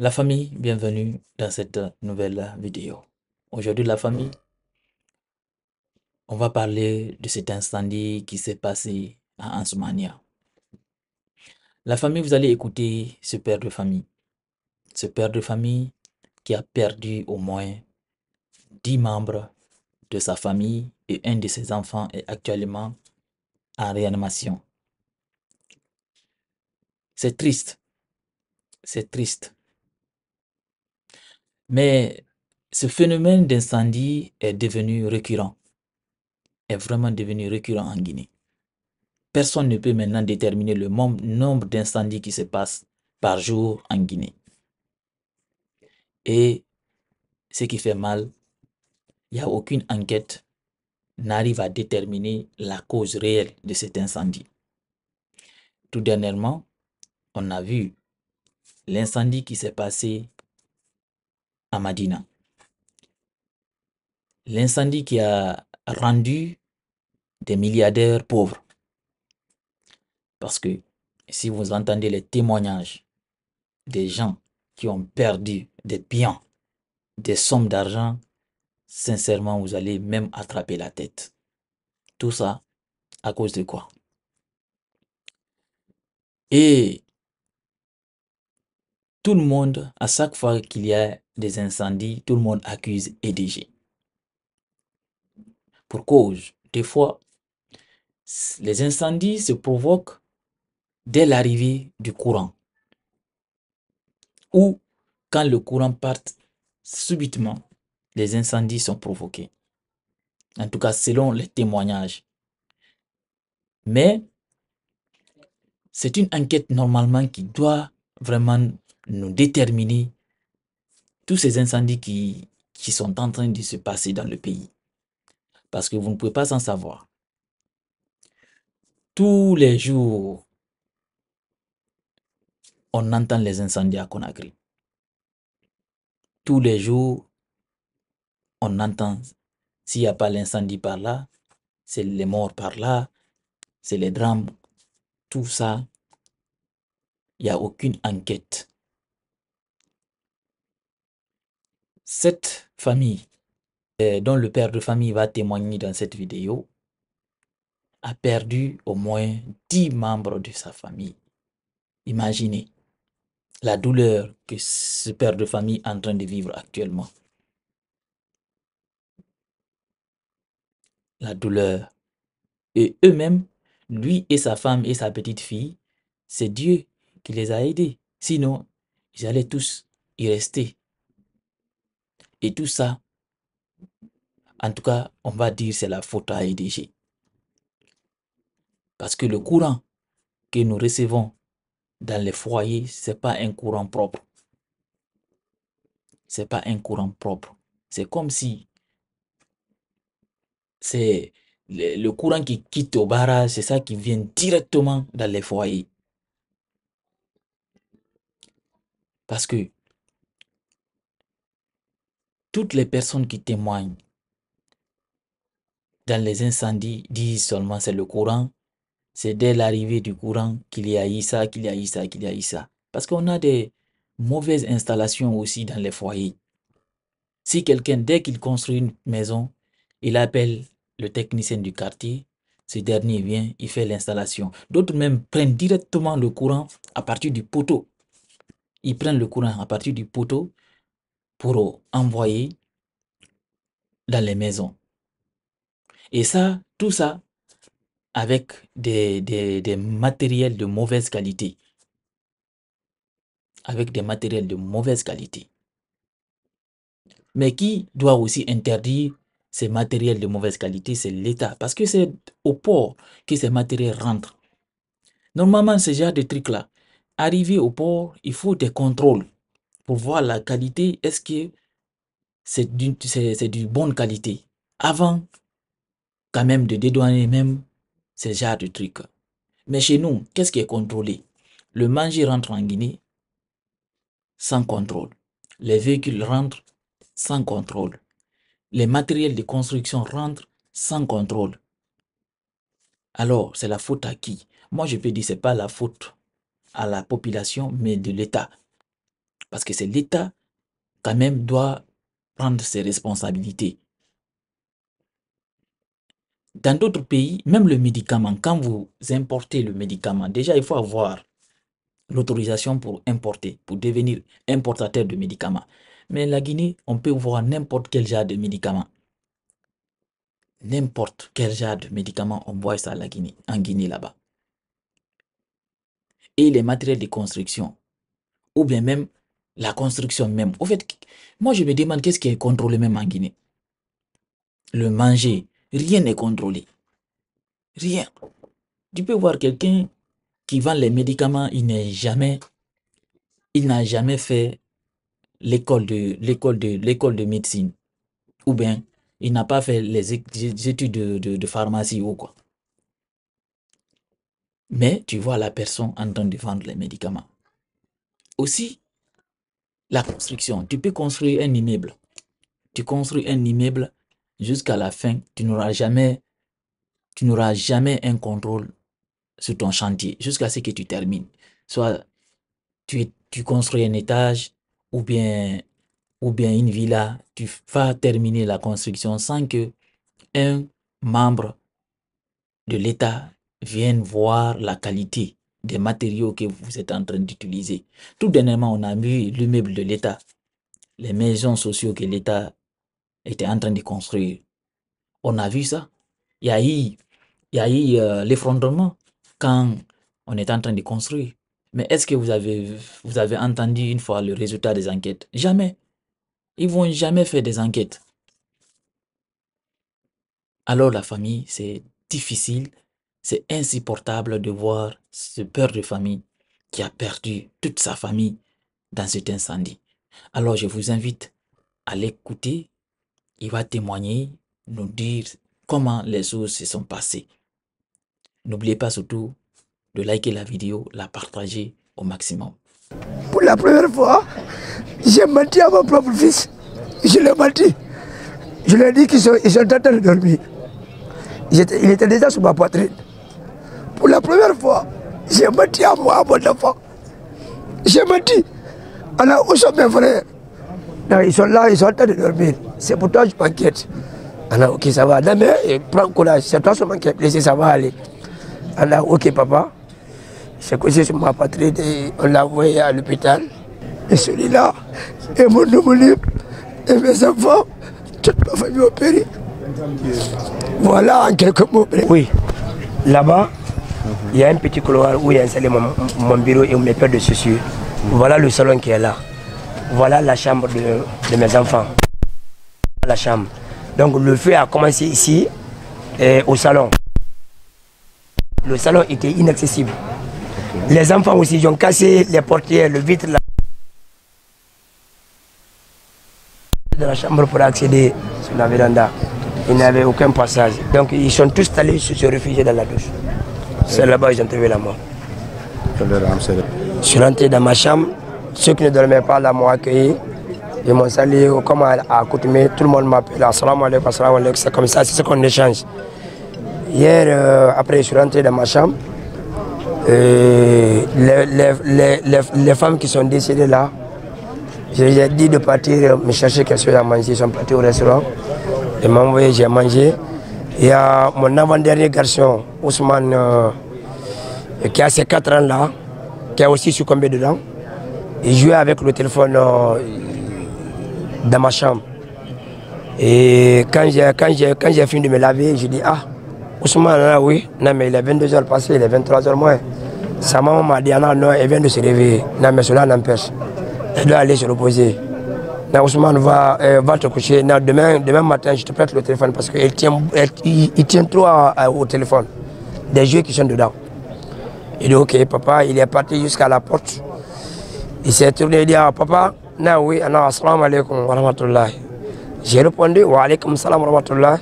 La famille, bienvenue dans cette nouvelle vidéo. Aujourd'hui, la famille, on va parler de cet incendie qui s'est passé à Ansumania. La famille, vous allez écouter ce père de famille. Ce père de famille qui a perdu au moins 10 membres de sa famille et un de ses enfants est actuellement en réanimation. C'est triste. C'est triste. Mais ce phénomène d'incendie est devenu récurrent. Est vraiment devenu récurrent en Guinée. Personne ne peut maintenant déterminer le nombre d'incendies qui se passent par jour en Guinée. Et ce qui fait mal, il n'y a aucune enquête n'arrive à déterminer la cause réelle de cet incendie. Tout dernièrement, on a vu l'incendie qui s'est passé à Madina. L'incendie qui a rendu des milliardaires pauvres. Parce que si vous entendez les témoignages des gens qui ont perdu des biens, des sommes d'argent, sincèrement, vous allez même attraper la tête. Tout ça à cause de quoi? Et tout le monde, à chaque fois qu'il y a des incendies, tout le monde accuse EDG. Pour cause, des fois, les incendies se provoquent dès l'arrivée du courant ou quand le courant part subitement, les incendies sont provoqués. En tout cas, selon les témoignages. Mais c'est une enquête normalement qui doit vraiment nous déterminer tous ces incendies qui, sont en train de se passer dans le pays. Parce que vous ne pouvez pas s'en savoir. Tous les jours, on entend les incendies à Conakry. Tous les jours, on entend, s'il n'y a pas l'incendie par là, c'est les morts par là, c'est les drames, tout ça, il n'y a aucune enquête Cette famille, euh, dont le père de famille va témoigner dans cette vidéo, a perdu au moins 10 membres de sa famille. Imaginez la douleur que ce père de famille est en train de vivre actuellement. La douleur. Et eux-mêmes, lui et sa femme et sa petite fille, c'est Dieu qui les a aidés. Sinon, ils allaient tous y rester. Et tout ça, en tout cas, on va dire c'est la faute à EDG. Parce que le courant que nous recevons dans les foyers, ce n'est pas un courant propre. Ce n'est pas un courant propre. C'est comme si c'est le, courant qui quitte au barrage, c'est ça qui vient directement dans les foyers. Parce que toutes les personnes qui témoignent dans les incendies disent seulement c'est le courant. C'est dès l'arrivée du courant qu'il y a eu ça, qu'il y a eu qu'il y a eu ça. Parce qu'on a des mauvaises installations aussi dans les foyers. Si quelqu'un, dès qu'il construit une maison, il appelle le technicien du quartier, ce dernier vient, il fait l'installation. D'autres même prennent directement le courant à partir du poteau. Ils prennent le courant à partir du poteau pour envoyer dans les maisons. Et ça, tout ça, avec des, des, matériels de mauvaise qualité. Avec des matériels de mauvaise qualité. Mais qui doit aussi interdire ces matériels de mauvaise qualité? C'est l'État. Parce que c'est au port que ces matériels rentrent. Normalement, ce genre de trucs-là, arriver au port, il faut des contrôles pour voir la qualité, est-ce que c'est d'une bonne qualité? Avant quand même de dédouaner même ce genre de trucs. Mais chez nous, qu'est-ce qui est contrôlé? Le manger rentre en Guinée sans contrôle. Les véhicules rentrent sans contrôle. Les matériels de construction rentrent sans contrôle. Alors, c'est la faute à qui? Moi, je peux dire que ce n'est pas la faute à la population, mais de l'État. Parce que c'est l'État quand même doit prendre ses responsabilités. Dans d'autres pays, même le médicament, quand vous importez le médicament, déjà il faut avoir l'autorisation pour importer, pour devenir importateur de médicaments. Mais la Guinée, on peut voir n'importe quel genre de médicament. N'importe quel genre de médicament, on voit ça Guinée, en Guinée là-bas. Et les matériels de construction, ou bien même la construction même. Au fait, moi je me demande qu'est-ce qui est contrôlé même en Guinée. Le manger, rien n'est contrôlé. Rien. Tu peux voir quelqu'un qui vend les médicaments, il n'a jamais fait l'école de l'école de l'école de médecine, ou bien il n'a pas fait les études de, de pharmacie ou quoi. Mais tu vois la personne en train de vendre les médicaments. Aussi, la construction. Tu peux construire un immeuble. Tu construis un immeuble jusqu'à la fin. Tu n'auras jamais, tu n'auras jamais un contrôle sur ton chantier jusqu'à ce que tu termines. Soit tu, construis un étage ou bien, ou bien une villa. Tu vas terminer la construction sans que un membre de l'État vienne voir la qualité des matériaux que vous êtes en train d'utiliser. Tout dernièrement, on a vu l'immeuble de l'État, les maisons sociaux que l'État était en train de construire. On a vu ça. Il y a eu, y a eu euh, l'effondrement quand on est en train de construire. Mais est-ce que vous avez, vous avez entendu une fois le résultat des enquêtes? Jamais. Ils vont jamais faire des enquêtes. Alors la famille, c'est difficile c'est insupportable de voir ce père de famille qui a perdu toute sa famille dans cet incendie. Alors je vous invite à l'écouter. Il va témoigner, nous dire comment les choses se sont passées. N'oubliez pas surtout de liker la vidéo, la partager au maximum. Pour la première fois, j'ai menti à mon propre fils. Je l'ai menti. Je lui ai dit qu'ils sont, ils sont en train de dormir. Il était, déjà sur ma poitrine. Pour la première fois, j'ai menti à moi, à mon enfant. J'ai menti. Alors, où sont mes frères? Non, Ils sont là, ils sont en train de dormir. C'est pour toi que je m'inquiète. Alors, ok, ça va. Demain, prends courage. C'est toi qui m'inquiète. Laissez, ça va aller. Alors, ok, papa. C'est couché sur ma patrie. On l'a envoyé à l'hôpital. Et celui-là est mon libre. Et mes enfants, toute ma famille opérée. Voilà en quelques mots. Oui. Là-bas, il y a un petit couloir où il y a installé mon, mon bureau et mes paires de chaussures. Voilà le salon qui est là. Voilà la chambre de, mes enfants. La chambre. Donc le feu a commencé ici, et au salon. Le salon était inaccessible. Les enfants aussi, ils ont cassé les portières, le vitre de la chambre pour accéder sur la véranda. Il n'y avait aucun passage. Donc ils sont tous allés se réfugier dans la douche. C'est là-bas que j'ai trouvé la mort. Je suis rentré dans ma chambre. Ceux qui ne dormaient pas là m'ont accueilli. Ils m'ont salué comme à, accoutumé. Tout le monde m'appelle. Assalamu alaikum, assalamu alaikum. C'est comme ça, c'est ce qu'on échange. Hier, euh, après, je suis rentré dans ma chambre. les, les, les, les, femmes qui sont décédées là, je leur ai dit de partir me chercher quelque chose à manger. Ils sont partis au restaurant. Ils m'ont envoyé, j'ai mangé. Il y a mon avant-dernier garçon, Ousmane, euh, qui a ses 4 ans là, qui a aussi succombé dedans. Il jouait avec le téléphone euh, dans ma chambre. Et quand j'ai, fini de me laver, je dis Ah, Ousmane, là, oui, non, mais il est 22h passé, il est 23h moins. Sa maman m'a dit Ah non, non, elle vient de se réveiller. Non, mais cela n'empêche. Elle doit aller se reposer. Ousmane va, euh, va te coucher. Demain, demain matin, je te prête le téléphone parce qu'il tient, il, il tient trop à, au téléphone. Des jeux qui sont dedans. Il dit Ok, papa, il est parti jusqu'à la porte. Il s'est tourné, il dit Ah, papa, non, oui, non, assalamu alaikum wa rahmatullahi. J'ai répondu Wa alaikum salam wa rahmatullahi.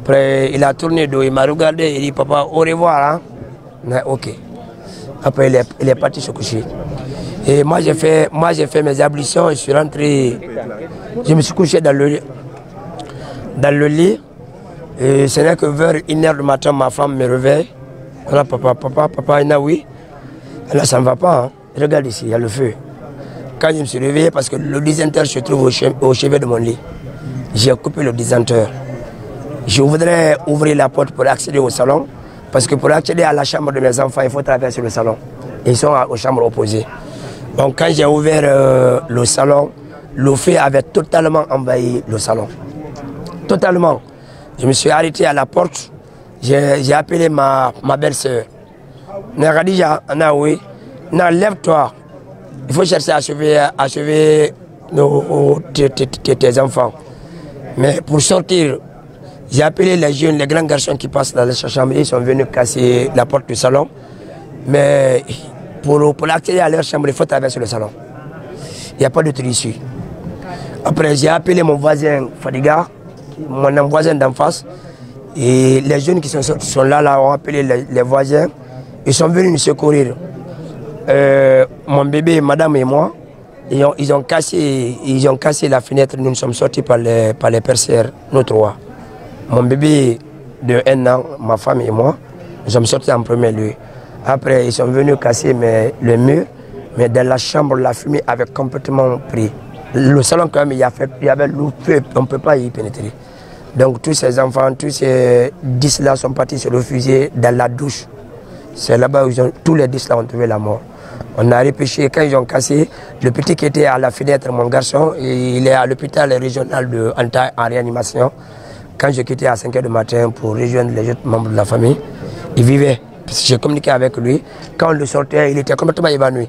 Après, il a tourné il m'a regardé, il dit Papa, au revoir. Hein? Ok. Après, il est, il est parti se coucher. Et moi j'ai fait, moi j'ai fait mes ablutions, je suis rentré, je me suis couché dans le. Dans le lit. Et ce n'est que vers 1h du matin, ma femme me réveille. Voilà, papa, papa, papa, il a oui. Là, ça ne va pas. Hein. Regarde ici, il y a le feu. quand je me suis réveillé, parce que le disjoncteur se trouve au, chevet de mon lit, j'ai coupé le disjoncteur. Je voudrais ouvrir la porte pour accéder au salon, parce que pour accéder à la chambre de mes enfants, il faut traverser le salon. Ils sont aux chambres opposées. Donc quand j'ai ouvert euh, le salon, le feu avait totalement envahi le salon. Totalement. Je me suis arrêté à la porte. J'ai appelé ma, ma belle-sœur. Naradija, oui. lève-toi. Il faut chercher à sauver, à sauver tes, enfants. Mais pour sortir, j'ai appelé les jeunes, les grands garçons qui passent dans la chambre. Ils sont venus casser la porte du salon. Mais pour, pour accéder à leur chambre, il faut traverser le salon. Il n'y a pas de issue. Après, j'ai appelé mon voisin Fadiga, mon voisin d'en face. Et les jeunes qui sont, sont là, là, ont appelé les, voisins. Ils sont venus nous secourir. Euh, mon bébé, madame et moi, ils ont, ils ont, cassé, ils ont cassé la fenêtre. Nous sommes sortis par les, par les perceurs, nous trois. Mon bébé de un an, ma femme et moi, nous sommes sortis en premier lieu. Après, ils sont venus casser le mur, mais dans la chambre, la fumée avait complètement pris. Le salon, quand même, il y, avait le feu, on ne peut pas y pénétrer. Donc, tous ces enfants, tous ces 10 là sont partis se refuser dans la douche. C'est là-bas où tous les 10 là ont trouvé la mort. On a repêché, quand ils ont cassé, le petit qui était à la fenêtre, mon garçon, il est à l'hôpital régional de Anta en réanimation. Quand je quittais à 5h du matin pour rejoindre les autres membres de la famille, il vivait j'ai communiqué avec lui. Quand on le sortait, il était complètement évanoui.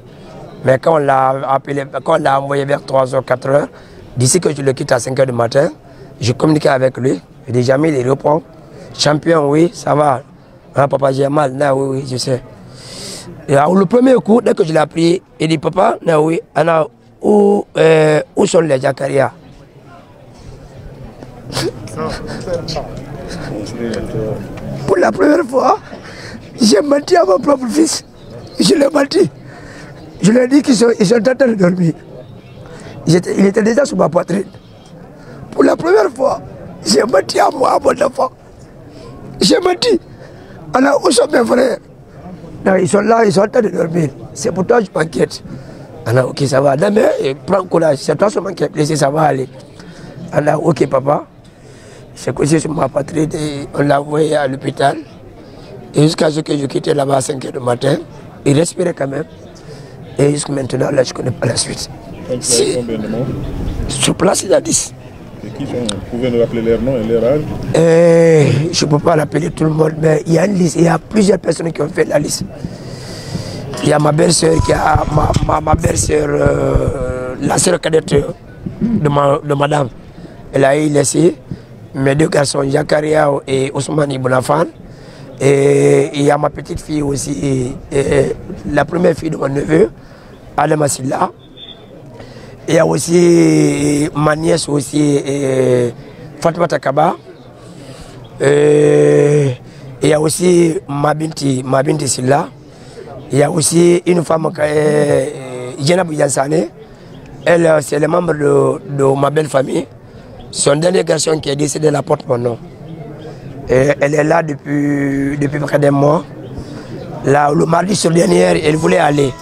Mais quand on l'a appelé, quand on l'a envoyé vers 3h, 4h, d'ici que je le quitte à 5h du matin, j'ai communiqué avec lui. Il dit jamais il répond. Champion, oui, ça va. Ah, papa, j'ai mal. Non, oui, oui, je sais. Et le premier coup, dès que je l'ai appris, il dit Papa, non, oui, Anna, où, euh, où sont les Jacarias Pour la première fois, j'ai menti à mon propre fils. Je l'ai menti. Je lui ai dit qu'ils sont, en train de dormir. Il était, déjà sur ma poitrine. Pour la première fois, j'ai menti à moi, mon enfant. J'ai menti. Alors, où sont mes frères? Ils sont là, ils sont en train de dormir. C'est pour toi que je m'inquiète. Alors, ok, ça va. Non, mais prends courage. C'est toi seulement qui est blessé, ça va aller. Alors, ok, papa. C'est couché sur ma poitrine et on l'a envoyé à l'hôpital. Et jusqu'à ce que je quitte là-bas à 5 h du matin, il respirait quand même. Et jusqu'à maintenant, là, je ne connais pas la suite. Si, Sur place, il y a 10. Et qui sont Vous pouvez nous rappeler leurs noms et leurs âges euh, Je ne peux pas rappeler tout le monde, mais il y a une liste. Il y a plusieurs personnes qui ont fait la liste. Il y a ma belle-sœur qui a ma, ma, ma belle-sœur, euh, la sœur cadette de, ma, de madame. Elle a eu laissé mes deux garçons, Jakaria et Ousmane Ibnafan. Et il y a ma petite fille aussi, la première fille de mon neveu, Adama Silla. Il y a aussi ma nièce aussi, Fatima Takaba. Il y a aussi ma binti, ma binti Silla. Il y a aussi une femme, Yenabou Yansane. Elle, c'est le membre de, de ma belle famille. Son dernier garçon qui est décédé la porte mon nom elle est là depuis, depuis près d'un mois. Là, le mardi sur dernier, elle voulait aller.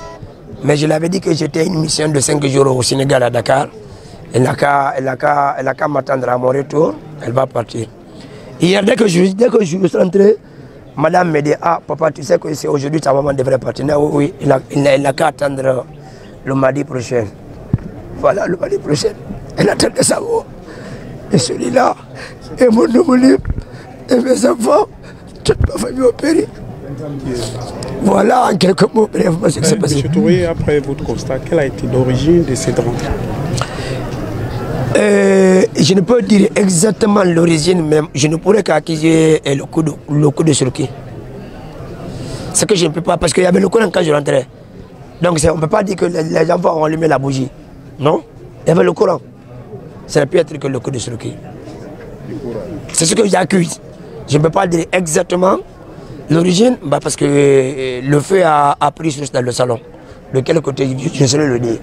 Mais je l'avais dit que j'étais une mission de 5 jours au Sénégal à Dakar. Elle n'a qu'à m'attendre à mon retour. Elle va partir. Hier, dès que je, dès que je suis rentré, madame me dit Ah, papa, tu sais que c'est aujourd'hui ta maman devrait partir. Non, oui, il n'a qu'à attendre le mardi prochain. Voilà, le mardi prochain. Elle attendait ça. Et celui-là est mon nouveau livre et mes enfants, toute ma famille opérée. Voilà en quelques mots brièvement ce qui s'est passé. M. Touré, après votre constat, quelle a été l'origine de cette rentrée euh, Je ne peux dire exactement l'origine, mais je ne pourrais qu'accuser le coup de, le coup de circuit. Ce que je ne peux pas, parce qu'il y avait le courant quand je rentrais. Donc on ne peut pas dire que les, enfants ont allumé la bougie. Non? Il y avait le courant. Ça ne peut être que le coup de circuit. C'est ce que j'accuse. Je ne peux pas dire exactement l'origine, bah parce que euh, le feu a, pris juste dans le salon. De quel côté, je ne saurais le dire.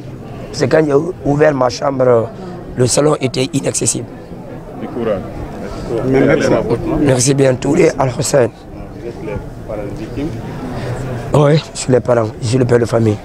C'est quand j'ai ouvert ma chambre, le salon était inaccessible. Merci. Merci bien, tous les Al-Hussein. Vous êtes les parents victimes? Oui, je suis les parents, je suis le père de famille.